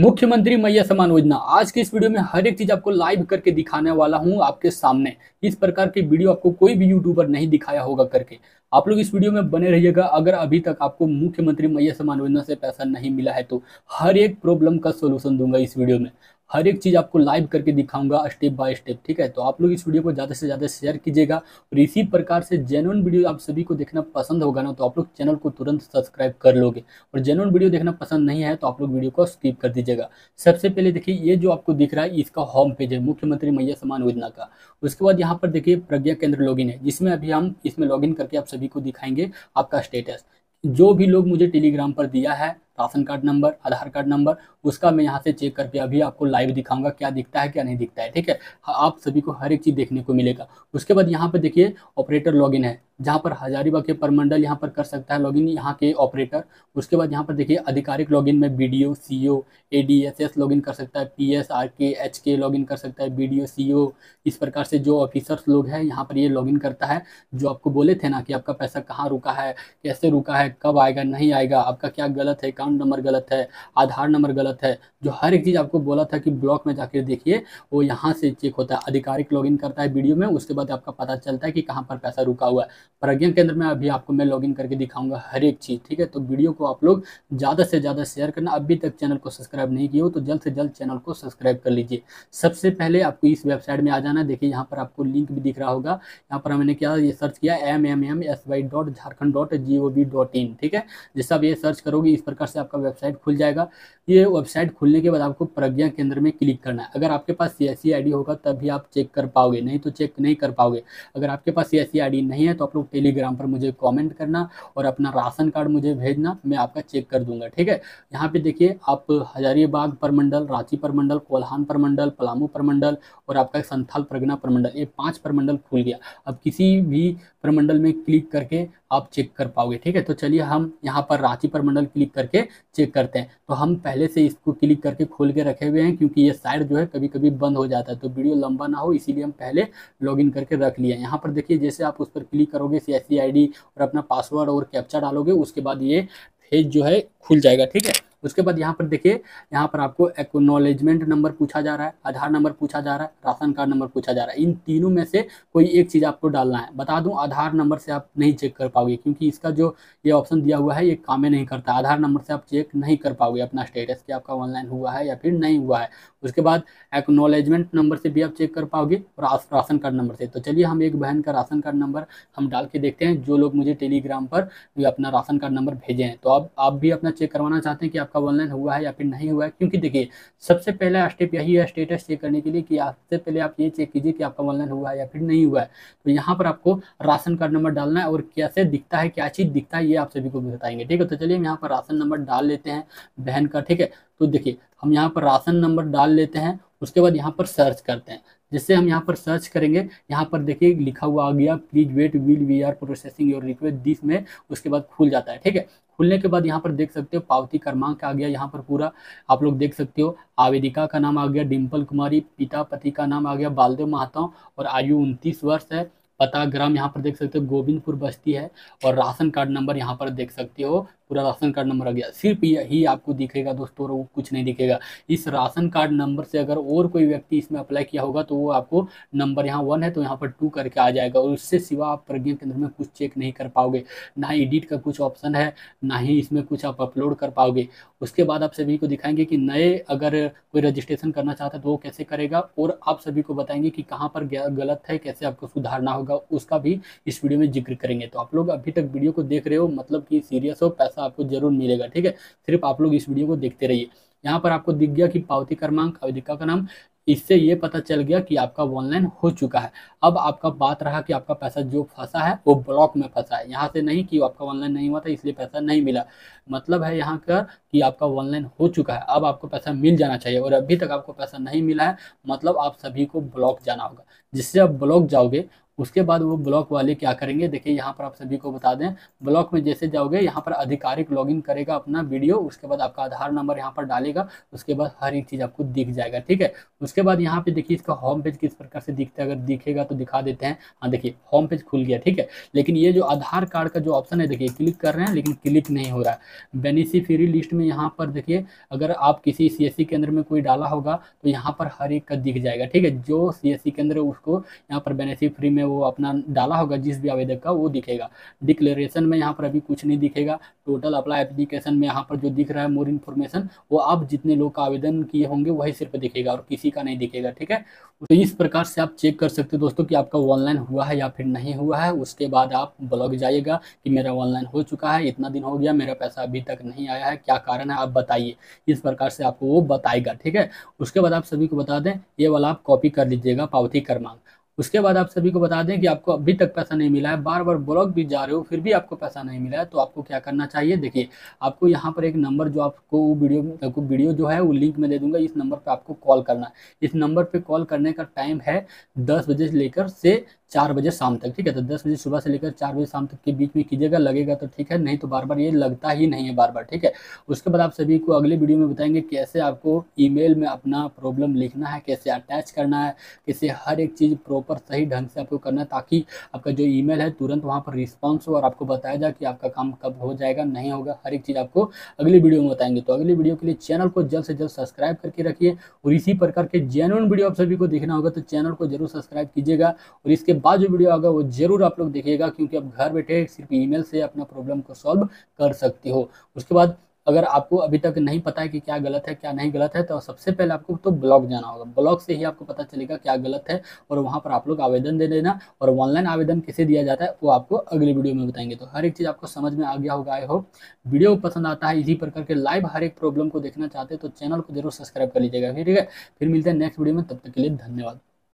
मुख्यमंत्री मैया समान योजना। आज के इस वीडियो में हर एक चीज़ आपको लाइव करके दिखाने वाला हूँ आपके सामने। इस प्रकार की वीडियो आपको कोई भी यूट्यूबर नहीं दिखाया होगा करके। आप लोग इस वीडियो में बने रहिएगा। अगर अभी तक आपको मुख्यमंत्री मैया समान योजना से पैसा नहीं मिला है तो हर एक प्रॉब्लम का सोल्यूशन दूँगा इस वीडियो में। हर एक चीज़ आपको लाइव करके दिखाऊँगा स्टेप बाय स्टेप ठीक है? तो आप लोग इस वीडियो को ज़्यादा से ज़्यादा शेयर कीजिएगा और इसी प्रकार से जेनुअन वीडियो आप सभी को देखना पसंद होगा ना तो आप लोग चैनल को तुरंत सब्सक्राइब कर लोगे। और जेनुअन वीडियो देखना पसंद नहीं है तो आप लोग वीडियो को स्किप कर दीजिएगा। सबसे पहले देखिए, ये जो आपको दिख रहा है, इसका होम पेज है, मुख्यमंत्री मैया समान योजना का। उसके बाद यहाँ पर देखिए, प्रज्ञा केंद्र लॉगिन है। जिसमें अभी हम, इसमें लॉगिन करके आप सभी को दिखाएँगे आपका स्टेटस जो भी लोग मुझे टेलीग्राम पर दिया है ration card number, Aadhaar card number, उसका मैं यहाँ से चेक करके अभी आपको लाइव दिखाऊँगा क्या दिखता है, क्या नहीं दिखता है, ठीक है? आप सभी को हर एक चीज़ देखने को मिलेगा। उसके बाद यहाँ पर देखिए ऑपरेटर लॉगिन है। जहाँ पर हजारीबाग के परमंडल यहाँ पर कर सकता है लॉगिन यहाँ के ऑपरेटर उसके बाद यहाँ पर देखिए, आधिकारिक लॉगिन में B D O C O A D S S login कर सकता है P S R K H K login कर सकता है बी डी ओ सी ओ इस प्रकार से जो ऑफिसर्स लोग हैं, यहाँ पर ये लॉगिन करता है। जो आपको बोले थे ना कि आपका पैसा कहाँ रुका है, कैसे रुका है, कब आएगा, नहीं आएगा, आपका क्या गलत है अकाउंट नंबर गलत है, आधार नंबर गलत है, जो हर एक चीज़ आपको बोला था कि ब्लॉक में जाकर देखिए, वो यहाँ से चेक होता है। आधिकारिक लॉगिन करता है वीडियो में, उसके बाद आपका पता चलता है कि कहाँ पर पैसा रुका हुआ है। प्रज्ञा केंद्र में अभी आपको मैं लॉगिन करके दिखाऊँगा हर एक चीज़, ठीक है? तो वीडियो को आप लोग ज़्यादा से ज़्यादा शेयर करना। अभी तक चैनल को सब्सक्राइब नहीं किया हो तो जल्द से जल्द चैनल को सब्सक्राइब कर लीजिए। सबसे पहले आपको इस वेबसाइट में आ जाना देखिए, यहाँ पर आपको लिंक भी दिख रहा होगा। यहाँ पर हमने क्या ये सर्च किया? M M M S Y dot Jharkhand dot G O V dot in ठीक है? जैसे आप ये सर्च करोगे, इस प्रकार से आपका वेबसाइट खुल जाएगा। ये वेबसाइट खुलने के बाद आपको प्रज्ञा केंद्र में क्लिक करना है। अगर आपके पास सी एस सी होगा, तभी आप चेक कर पाओगे। नहीं तो चेक नहीं कर पाओगे। अगर आपके पास सी एस सी नहीं है तो आप लोग टेलीग्राम पर मुझे कमेंट करना और अपना राशन कार्ड मुझे भेजना, मैं आपका चेक कर दूँगा, ठीक है? यहाँ पे देखिए, आप हजारीबाग परमंडल, रांची परमंडल, कोल्हान परमंडल, पलामू परमंडल और आपका संथाल प्रगना परमंडल, ये पाँच परमंडल खुल गया। अब किसी भी प्रमंडल में क्लिक करके आप चेक कर पाओगे, ठीक है? तो चलिए हम यहाँ पर रांची प्रमंडल क्लिक करके चेक करते हैं। तो हम पहले से इसको क्लिक करके खोल के रखे हुए हैं क्योंकि ये साइड जो है कभी कभी बंद हो जाता है तो वीडियो लंबा ना हो, इसीलिए हम पहले लॉगिन करके रख लिया यहाँ पर देखिए, जैसे आप उस पर क्लिक करोगे सी एस और अपना पासवर्ड और कैप्चा डालोगे, उसके बाद ये पेज जो है खुल जाएगा, ठीक है? उसके बाद यहाँ पर देखिए, यहाँ पर आपको एक्नोलेजमेंट नंबर पूछा जा रहा है, आधार नंबर पूछा जा रहा है, राशन कार्ड नंबर पूछा जा रहा है। इन तीनों में से कोई एक चीज़ आपको डालना है। बता दूँ, आधार नंबर से आप नहीं चेक कर पाओगे, क्योंकि इसका जो ये ऑप्शन दिया हुआ है, ये काम नहीं करता। आधार नंबर से आप चेक नहीं कर पाओगे, अपना स्टेटस कि आपका ऑनलाइन हुआ है या फिर नहीं हुआ है। उसके बाद एक्नोलेजमेंट नंबर से भी आप चेक कर पाओगे, और राशन कार्ड नंबर से। तो चलिए, हम एक बहन का राशन कार्ड नंबर हम डाल के देखते हैं। जो लोग मुझे टेलीग्राम पर अपना राशन कार्ड नंबर भेजे हैं तो आप आप भी अपना चेक करवाना चाहते हैं कि आपका ऑनलाइन हुआ है या फिर नहीं हुआ है? क्योंकि देखिए, सबसे पहला स्टेप यही है स्टेटस चेक करने के लिए कि सबसे पहले आप ये चेक कीजिए कि आपका ऑनलाइन हुआ है या फिर नहीं हुआ है। तो यहाँ पर आपको राशन कार्ड नंबर डालना है और कैसे दिखता है, क्या चीज़ दिखता है, ये आप सभी को बताएँगे, ठीक है? तो चलिए हम यहाँ पर राशन नंबर डाल लेते हैं बहन का, ठीक है? तो देखिए, हम यहाँ पर राशन नंबर डाल लेते हैं, उसके बाद यहाँ पर सर्च करते हैं। जिससे हम यहाँ पर सर्च करेंगे, यहाँ पर देखिए लिखा हुआ आ गया please wait while we are processing your request this में उसके बाद खुल जाता है, ठीक है? खुलने के बाद यहाँ पर देख सकते हो, पावती क्रमांक आ गया यहाँ पर पूरा। आप लोग देख सकते हो, आवेदिका का नाम आ गया डिम्पल कुमारी, पिता पति का नाम आ गया, बालदेव महातो और आयु उनतीस वर्ष है। पता ग्राम यहाँ पर देख सकते हो, गोविंदपुर बस्ती है, और राशन कार्ड नंबर यहाँ पर देख सकते हो पूरा राशन कार्ड नंबर आ गया। सिर्फ़ यही आपको दिखेगा दोस्तों और कुछ नहीं दिखेगा। इस राशन कार्ड नंबर से अगर और कोई व्यक्ति इसमें अप्लाई किया होगा तो वो आपको नंबर यहाँ वन है तो यहाँ पर टू करके आ जाएगा और उससे सिवा आप प्रज्ञा केंद्र में कुछ चेक नहीं कर पाओगे। ना ही एडिट का कुछ ऑप्शन है, ना ही इसमें कुछ आप अपलोड कर पाओगे। उसके बाद आप सभी को दिखाएँगे कि नए अगर कोई रजिस्ट्रेशन करना चाहता है तो वो कैसे करेगा और आप सभी को बताएँगे कि कहाँ पर गलत है, कैसे आपको सुधारना होगा, उसका भी इस वीडियो में ज़िक्र करेंगे। तो आप लोग अभी तक वीडियो को देख रहे हो मतलब कि सीरियस हो, पैसा पैसा आपको ज़रूर मिलेगा, ठीक है? सिर्फ़ आप लोग इस वीडियो को देखते रहिए। यहाँ पर आपको दिख गया कि पावती क्रमांक, अवधिका का नाम, इससे ये पता चल गया कि आपका ऑनलाइन हो चुका है। अब आपका बात रहा कि आपका पैसा जो फंसा है, वो ब्लॉक में फंसा है। यहाँ से नहीं कि आपका ऑनलाइन नहीं हुआ था, इसलिए पैसा नहीं मिला। मतलब है यहाँ का कि आपका ऑनलाइन हो चुका है। अब आपको पैसा मिल जाना चाहिए और अभी तक आपको पैसा नहीं मिला है मतलब आप सभी को ब्लॉक जाना होगा। जिससे आप ब्लॉक जाओगे उसके बाद वो ब्लॉक वाले क्या करेंगे? देखिए, यहाँ पर आप सभी को बता दें, ब्लॉक में जैसे जाओगे, यहाँ पर आधिकारिक लॉगिन करेगा अपना वीडियो, उसके बाद आपका आधार नंबर यहाँ पर डालेगा, उसके बाद हर एक चीज़ आपको दिख जाएगा, ठीक है? उसके बाद यहाँ पे देखिए, इसका होम पेज किस प्रकार से दिखता है, अगर दिखेगा तो दिखा देते हैं। हाँ देखिए होम पेज खुल गया, ठीक है? लेकिन ये जो आधार कार्ड का जो ऑप्शन है, देखिए क्लिक कर रहे हैं, लेकिन क्लिक नहीं हो रहा है। बेनिफिशियरी लिस्ट में यहाँ पर देखिए, अगर आप किसी सीएससी केंद्र में कोई डाला होगा तो यहाँ पर हर एक का दिख जाएगा, ठीक है? जो सीएससी केंद्र है, उसको यहाँ पर बेनिफिट फ्री में वो अपना डाला होगा, जिस भी आवेदक का, वो दिखेगा। डिक्लेरेशन में यहाँ पर अभी कुछ नहीं दिखेगा। टोटल अप्लाई एप्लीकेशन में यहाँ पर जो दिख रहा है मोर इन्फॉर्मेशन वो आप जितने लोग का आवेदन किए होंगे, वही सिर्फ़ दिखेगा और किसी का नहीं दिखेगा, ठीक है? तो इस प्रकार से आप चेक कर सकते हो दोस्तों कि आपका ऑनलाइन हुआ है या फिर नहीं हुआ है। उसके बाद आप ब्लॉग जाइएगा कि मेरा ऑनलाइन हो चुका है, इतना दिन हो गया, मेरा पैसा अभी तक नहीं आया है, क्या कारण है, आप बताइए। इस प्रकार से आपको वो बताएगा, ठीक है? उसके बाद आप सभी को बता दें, ये वाला आप कॉपी कर लीजिएगा पावती क्रमांक। उसके बाद आप सभी को बता दें कि आपको अभी तक पैसा नहीं मिला है बार बार ब्लॉक भी जा रहे हो, फिर भी आपको पैसा नहीं मिला है तो आपको क्या करना चाहिए? देखिए, आपको यहाँ पर एक नंबर जो आपको वीडियो आपको वीडियो जो है वो लिंक में दे दूँगा, इस नंबर पर आपको कॉल करना है। इस नंबर पर कॉल करने का टाइम है दस बजे से लेकर से चार बजे शाम तक, ठीक है? तो दस बजे सुबह से लेकर चार बजे शाम तक के बीच में कीजिएगा, लगेगा तो ठीक है, नहीं तो बार बार ये लगता ही नहीं है बार बार ठीक है? उसके बाद आप सभी को अगले वीडियो में बताएँगे कैसे आपको ईमेल में अपना प्रॉब्लम लिखना है, कैसे अटैच करना है, कैसे हर एक चीज़ प्रॉपर सही ढंग से आपको करना है, ताकि आपका जो ई है तुरंत वहाँ पर रिस्पॉन्स हो और आपको बताया जाए कि आपका काम कब हो जाएगा, नहीं होगा। हर एक चीज़ आपको अगली वीडियो में बताएँगे। तो अगली वीडियो के लिए चैनल को जल्द से जल्द सब्सक्राइब करके रखिए और इसी प्रकार के जेनुअन वीडियो आप सभी को देखना होगा तो चैनल को ज़रूर सब्सक्राइब कीजिएगा और इसके बाद जो वीडियो आगा वो ज़रूर आप लोग देखिएगा, क्योंकि आप घर बैठे सिर्फ़ ईमेल से अपना प्रॉब्लम को सॉल्व कर सकते हो। उसके बाद अगर आपको अभी तक नहीं पता है कि क्या गलत है, क्या नहीं गलत है तो सबसे पहले आपको तो ब्लॉग जाना होगा। ब्लॉग से ही आपको पता चलेगा क्या गलत है और वहाँ पर आप लोग आवेदन दे देना और ऑनलाइन आवेदन कैसे दिया जाता है, वो आपको अगली वीडियो में बताएँगे। तो हर एक चीज़ आपको समझ में आ गया होगा आई होप वीडियो पसंद आता है, इसी प्रकार के लाइव हर एक प्रॉब्लम को देखना चाहते हैं तो चैनल को ज़रूर सब्सक्राइब कर लीजिएगा, ठीक है? फिर मिलते हैं नेक्स्ट वीडियो में, तब तक के लिए धन्यवाद।